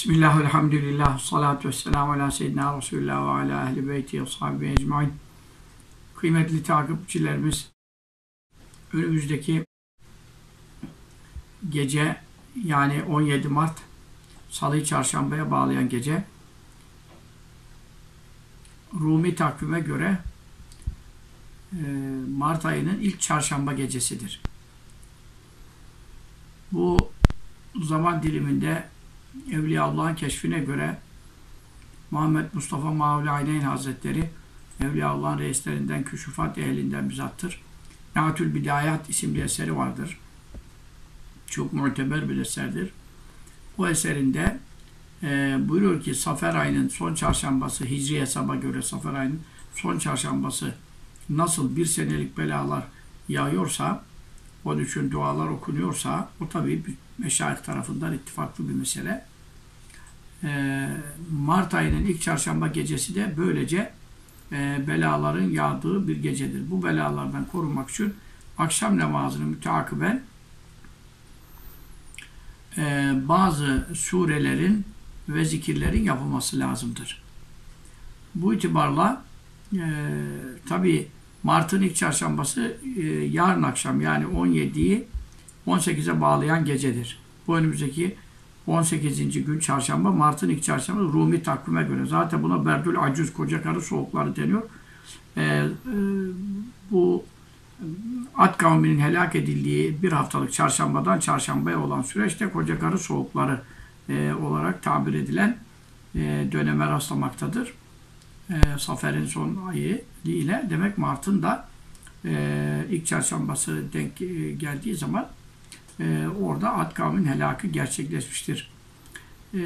Bismillah, elhamdülillah, salatu vesselamu ala seyyidina Resulullah ve ala ehli beyti ve sahibi ecmain. Kıymetli takipçilerimiz, önümüzdeki gece yani 17 Mart Salı Çarşamba'ya bağlayan gece Rumi takvime göre e, Mart ayının ilk çarşamba gecesidir. Bu zaman diliminde Evliya Allah'ın keşfine göre Muhammed Mustafa Mavli Ayneyn Hazretleri Evliya Allah'ın reislerinden, küşufat ehlinden bizattır. Naatül Bidayat isimli eseri vardır. Çok muteber bir eserdir. O eserinde e, buyuruyor ki Safer ayının son çarşambası, Hicri hesaba göre Safer ayının son çarşambası nasıl bir senelik belalar yağıyorsa, onun için dualar okunuyorsa, o tabi meşayih tarafından ittifaklı bir mesele. E, Mart ayının ilk çarşamba gecesi de böylece e, belaların yağdığı bir gecedir. Bu belalardan korunmak için akşam namazını müteakiben e, bazı surelerin ve zikirlerin yapılması lazımdır. Bu itibarla e, tabi Mart'ın ilk çarşambası e, yarın akşam yani 17'yi 18'e bağlayan gecedir. Bu önümüzdeki 18. gün çarşamba, Mart'ın ilk çarşamba Rumi takvime göre. Zaten buna Berdül Acuz, koca karı soğukları deniyor. Ee, e, bu At kavminin helak edildiği bir haftalık çarşambadan çarşambaya olan süreçte koca karı soğukları e, olarak tabir edilen e, döneme rastlamaktadır. E, Safer'in son ayı ile demek Mart'ın da e, ilk çarşambası denk e, geldiği zaman e, orada Ad kavmin helakı gerçekleşmiştir. E,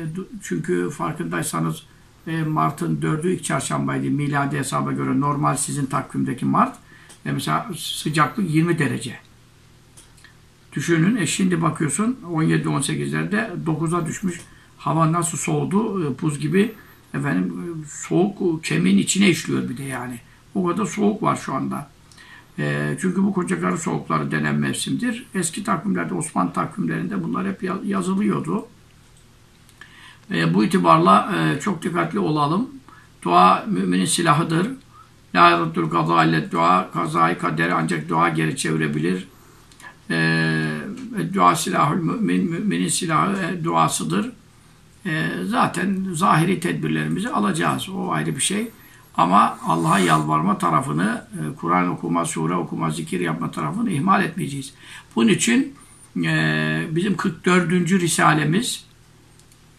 çünkü farkındaysanız e, Mart'ın dördü ilk çarşambaydı miladi hesaba göre normal sizin takvimdeki Mart. E, mesela sıcaklık 20 derece. Düşünün e şimdi bakıyorsun 17-18'lerde 9'a düşmüş. Hava nasıl soğudu? E, buz gibi efendim e, soğuk kemiğin içine işliyor bir de yani. O kadar soğuk var şu anda. E, çünkü bu koca karı soğukları denen mevsimdir. Eski takvimlerde, Osmanlı takvimlerinde bunlar hep yazılıyordu. E, bu itibarla e, çok dikkatli olalım. Dua müminin silahıdır. La yaraddur kaza ile dua, kazayı kaderi ancak dua geri çevirebilir. E, dua silahı mümin, müminin silahı e, duasıdır. E, zaten zahiri tedbirlerimizi alacağız. O ayrı bir şey. Ama Allah'a yalvarma tarafını, e, Kur'an okuma, sure okuma, zikir yapma tarafını ihmal etmeyeceğiz. Bunun için e, bizim 44. Risalemiz,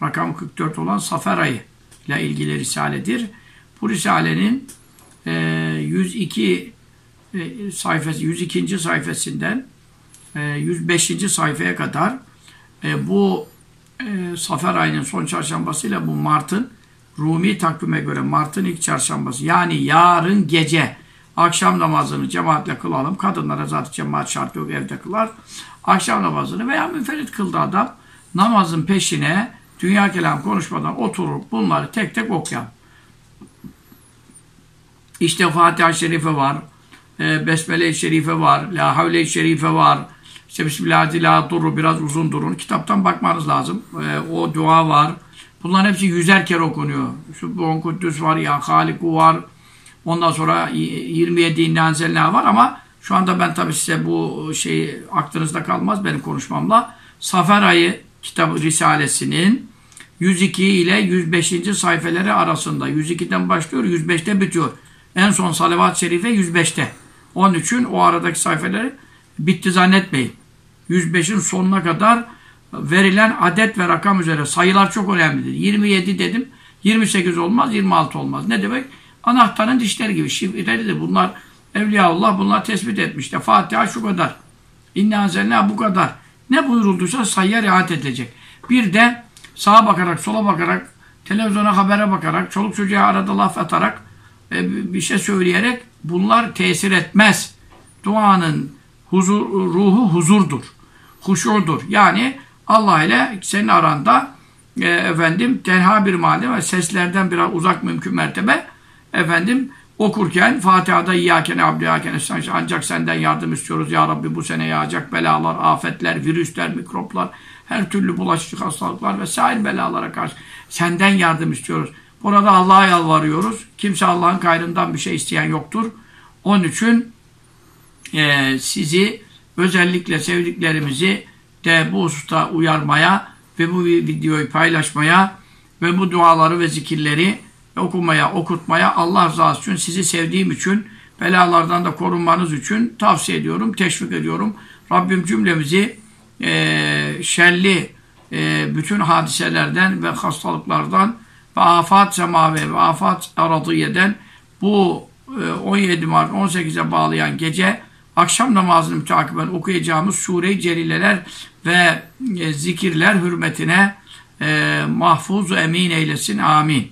rakam 44 olan Safer ayı ile ilgili Risaledir. Bu Risalenin 102 sayfası, 102. sayfasından 105. sayfaya kadar bu Safer ayının son çarşambasıyla bu Mart'ın Rumi takvime göre Mart'ın ilk çarşambası yani yarın gece akşam namazını cemaatle kılalım. Kadınlara zaten cemaat şart yok evde kılar. Akşam namazını veya müferit kıldı adam namazın peşine dünya kelam konuşmadan oturup bunları tek tek okuyalım. İşte Fatiha-i Şerife var. E, Besmele-i Şerife var. La Havle-i Şerife var. İşte Bismillahirrahmanirrahim biraz uzun durun. Kitaptan bakmanız lazım. E, o dua var. Bunların hepsi yüzer kere okunuyor. Sübbun Kuddüs var, Ya Haliku var. Ondan sonra 27 İnne var ama şu anda ben tabii size bu şey aklınızda kalmaz benim konuşmamla. Safer ayı kitabı Risalesinin 102 ile 105. sayfeleri arasında. 102'den başlıyor, 105'te bitiyor. En son salavat-ı şerife 105'te. Onun için o aradaki sayfeleri bitti zannetmeyin. 105'in sonuna kadar verilen adet ve rakam üzere sayılar çok önemlidir. 27 dedim, 28 olmaz, 26 olmaz. Ne demek? Anahtarın dişleri gibi şifrelidir. Bunlar Evliyaullah bunlar tespit etmişler. Fatiha şu kadar. İnne anzelna bu kadar. Ne buyurulduysa sayıya riayet edilecek. Bir de sağa bakarak, sola bakarak, televizyona habere bakarak, çoluk çocuğa arada laf atarak, e, bir şey söyleyerek bunlar tesir etmez. Duanın huzur, ruhu huzurdur. Huşurdur. Yani Allah ile senin aranda e, efendim tenha bir mahalle ve seslerden biraz uzak mümkün mertebe efendim okurken Fatiha'da İyyâken abdiyâken ancak senden yardım istiyoruz ya Rabbi bu sene yağacak belalar, afetler, virüsler, mikroplar her türlü bulaşıcı hastalıklar ve sair belalara karşı senden yardım istiyoruz. Burada Allah'a yalvarıyoruz. Kimse Allah'ın gayrından bir şey isteyen yoktur. Onun için e, sizi özellikle sevdiklerimizi de bu hususta uyarmaya ve bu videoyu paylaşmaya ve bu duaları ve zikirleri okumaya, okutmaya Allah rızası için sizi sevdiğim için belalardan da korunmanız için tavsiye ediyorum, teşvik ediyorum. Rabbim cümlemizi e, şerli e, bütün hadiselerden ve hastalıklardan ve afat semavi ve afat aradiyeden bu e, 17 Mart 18'e bağlayan gece akşam namazını müteakiben okuyacağımız sure-i celileler ve e, zikirler hürmetine e, mahfuz emin eylesin. Amin.